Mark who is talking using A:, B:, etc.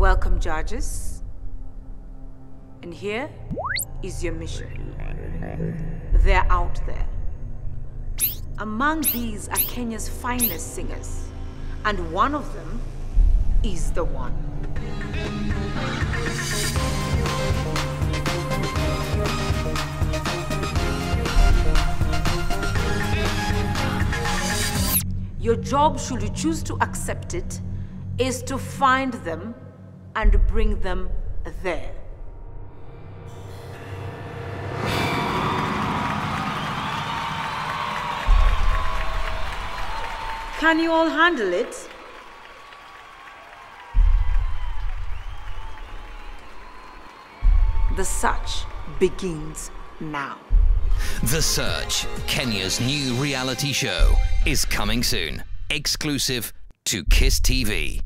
A: Welcome, judges. And here is your mission. They're out there. Among these are Kenya's finest singers, and one of them is the one. Your job, should you choose to accept it, is to find them and bring them there. Can you all handle it? The search begins now.
B: The Search, Kenya's new reality show, is coming soon, exclusive to Kiss TV.